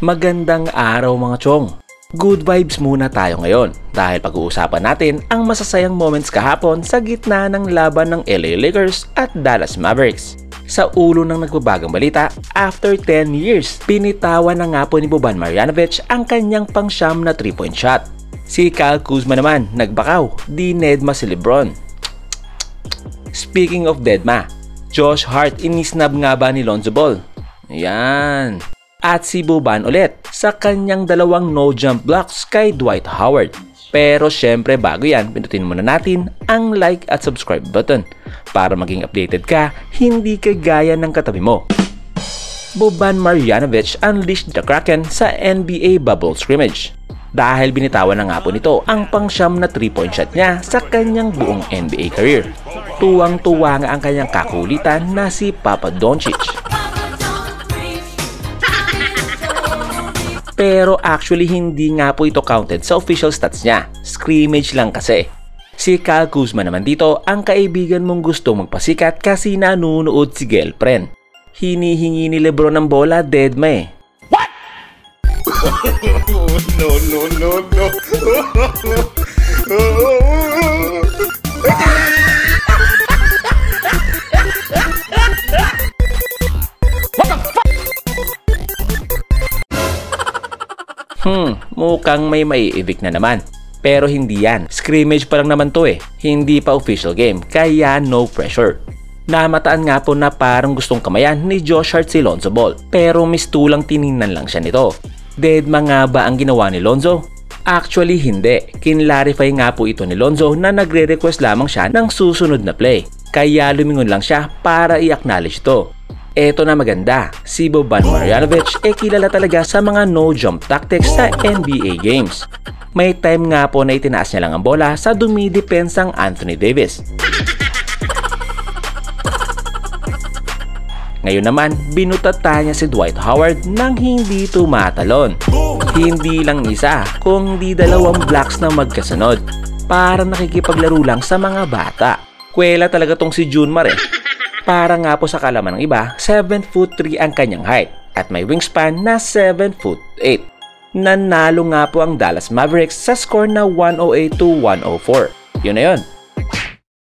Magandang araw mga chong! Good vibes muna tayo ngayon dahil pag-uusapan natin ang masasayang moments kahapon sa gitna ng laban ng LA Lakers at Dallas Mavericks. Sa ulo ng nagbabagang balita, after 10 years, pinitawan na nga po ni Boban Marjanovic ang kanyang pangsyam na 3-point shot. Si Kyle Kuzma naman, nagbakaw, di Nedma si Lebron. Speaking of Deadma, Josh Hart inisnab nga ba ni Lonzo Ball? Yan. At si Boban ulit sa kanyang dalawang no-jump blocks kay Dwight Howard. Pero syempre bago yan, pindutin muna natin ang like at subscribe button para maging updated ka, hindi ka gaya ng katabi mo. Boban Marjanovic unleashed the Kraken sa NBA bubble scrimmage. Dahil binitawan na nga po nito ang pangsyam na 3-point shot niya sa kanyang buong NBA career. Tuwang-tuwa nga ang kanyang kakulitan na si Papa Doncic. Pero actually hindi nga po ito counted sa official stats niya. Scrimmage lang kasi. Si Kyle Kuzma naman dito ang kaibigan mong gusto magpasikat kasi nanunood si girlfriend. Hinihingi ni Lebron ng bola, dead ma eh. no, no, no, no. Hmm, mukhang may maiibig na naman. Pero hindi yan. Scrimmage pa lang naman to eh. Hindi pa official game, kaya no pressure. Namataan nga po na parang gustong kamayan ni Josh Hart si Lonzo Ball. Pero mistulang tiningnan lang siya nito. Deadma nga ba ang ginawa ni Lonzo? Actually hindi. Kinlarify nga po ito ni Lonzo na nagre-request lamang siya ng susunod na play. Kaya lumingon lang siya para i-acknowledge to. Eto na maganda, si Boban Marjanovic ay kilala talaga sa mga no-jump tactics sa NBA games. May time nga po na itinaas niya lang ang bola sa dumidepensang Anthony Davis. Ngayon naman, binutata niya si Dwight Howard nang hindi tumatalon. Hindi lang isa, kundi dalawang blocks na magkasunod. Para nakikipaglaro lang sa mga bata. Kwela talaga tong si Junmar eh. Para nga po sa kalaman ng iba, 7 foot 3 ang kanyang height at may wingspan na 7 foot 8. Nanalo nga po ang Dallas Mavericks sa score na 108 to 104. Yun na yun.